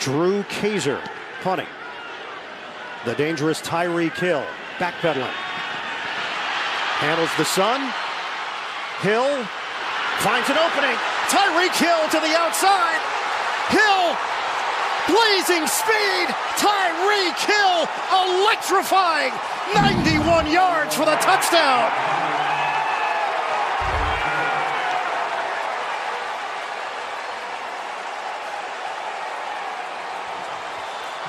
Drew Kaser punting. The dangerous Tyreek Hill backpedaling. Handles the sun. Hill finds an opening. Tyreek Hill to the outside. Hill blazing speed. Tyreek Hill electrifying. 91 yards for the touchdown.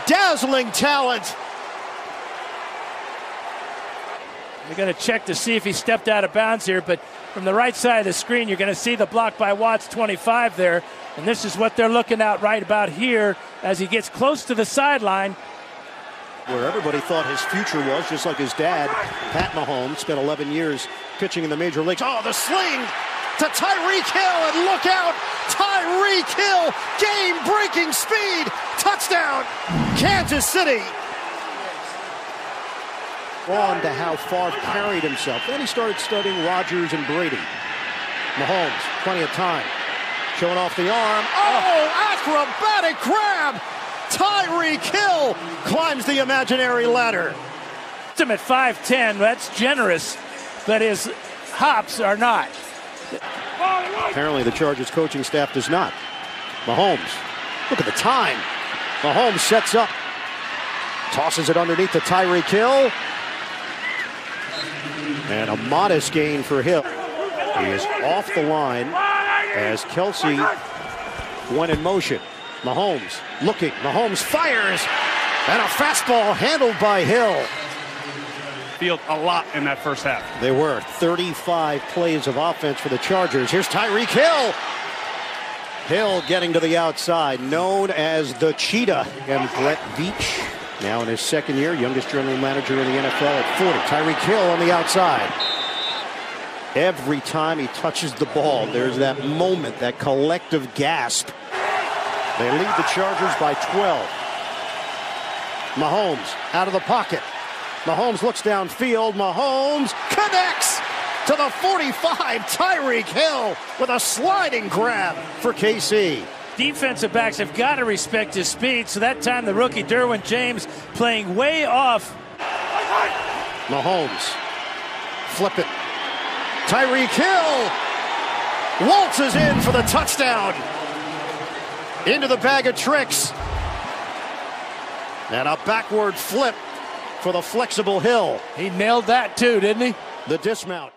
Dazzling talent. We're going to check to see if he stepped out of bounds here, but from the right side of the screen, you're going to see the block by Watts 25 there. And this is what they're looking at right about here as he gets close to the sideline. Where everybody thought his future was, just like his dad, Pat Mahomes, spent 11 years pitching in the major leagues. Oh, the sling to Tyreek Hill, and look out! Tyreek Hill, game breaking speed, touchdown, Kansas City. On to how Favre carried himself. Then he started studying Rodgers and Brady. Mahomes, plenty of time. Showing off the arm. Oh, acrobatic grab! Tyreek Hill climbs the imaginary ladder. Him at 5'10, that's generous, but his hops are not. Apparently, the Chargers coaching staff does not. Mahomes, look at the time. Mahomes sets up, tosses it underneath to Tyreek Hill. And a modest gain for Hill. He is off the line as Kelce went in motion. Mahomes looking. Mahomes fires. And a fastball handled by Hill. Field a lot in that first half. They were 35 plays of offense for the Chargers. Here's Tyreek Hill. Hill getting to the outside, known as the Cheetah. And Brett Veach, now in his second year, youngest general manager in the NFL at 40. Tyreek Hill on the outside. Every time he touches the ball, there's that moment, that collective gasp. They lead the Chargers by 12. Mahomes out of the pocket. Mahomes looks downfield. Mahomes connects to the 45. Tyreek Hill with a sliding grab for KC. Defensive backs have got to respect his speed, so that time the rookie Derwin James playing way off. Mahomes flip it. Tyreek Hill waltzes in for the touchdown. Into the bag of tricks. And a backward flip for the flexible Hill. He nailed that too, didn't he? The dismount.